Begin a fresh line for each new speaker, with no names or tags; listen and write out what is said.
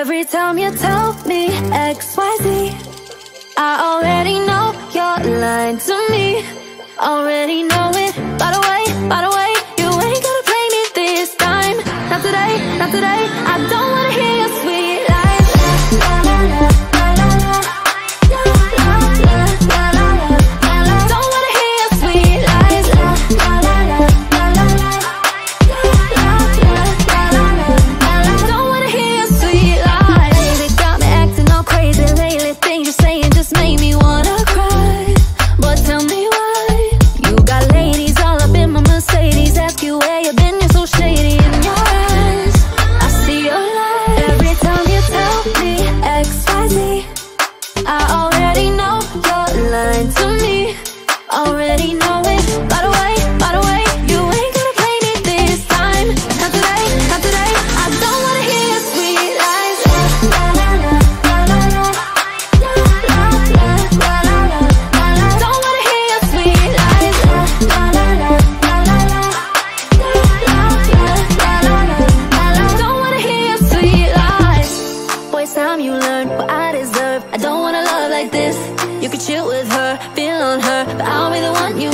Every time you tell me XYZ, I already know you're lying to me. Already know it. time you learn what I deserve. I don't want a love like this. You could chill with her, feel on her But I'll be the one you